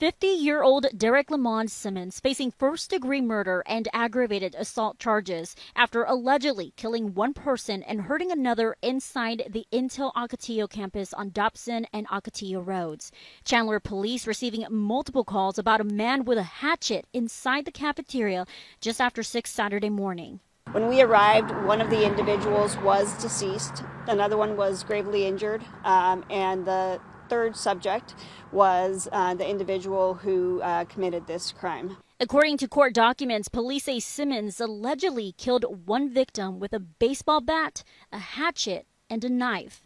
50-year-old Derrick Lamond Simmons facing first-degree murder and aggravated assault charges after allegedly killing one person and hurting another inside the Intel Ocotillo campus on Dobson and Ocotillo roads. Chandler police receiving multiple calls about a man with a hatchet inside the cafeteria just after 6 Saturday morning. When we arrived, one of the individuals was deceased, another one was gravely injured, um, and the third subject was uh, the individual who uh, committed this crime. According to court documents, police say Simmons allegedly killed one victim with a baseball bat, a hatchet, and a knife.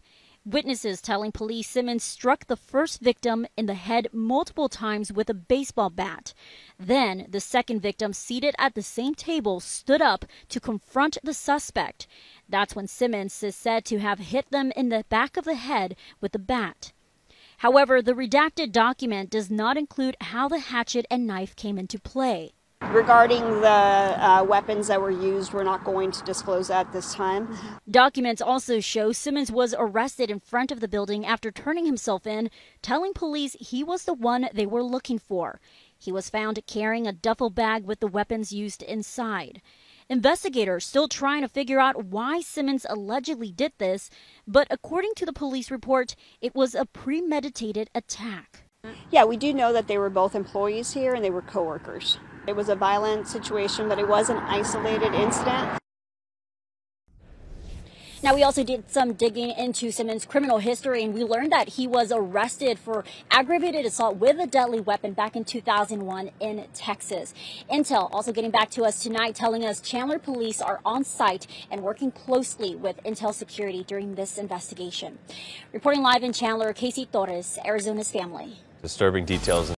Witnesses telling police Simmons struck the first victim in the head multiple times with a baseball bat. Then, the second victim, seated at the same table, stood up to confront the suspect. That's when Simmons is said to have hit them in the back of the head with the bat. However, the redacted document does not include how the hatchet and knife came into play. Regarding the uh, weapons that were used, we're not going to disclose that this time. Documents also show Simmons was arrested in front of the building after turning himself in, telling police he was the one they were looking for. He was found carrying a duffel bag with the weapons used inside. Investigators still trying to figure out why Simmons allegedly did this, but according to the police report, it was a premeditated attack. Yeah, we do know that they were both employees here and they were coworkers. It was a violent situation, but it was an isolated incident. Now, we also did some digging into Simmons' criminal history, and we learned that he was arrested for aggravated assault with a deadly weapon back in 2001 in Texas. Intel also getting back to us tonight, telling us Chandler police are on site and working closely with Intel security during this investigation. Reporting live in Chandler, Casey Torres, Arizona's family. Disturbing details.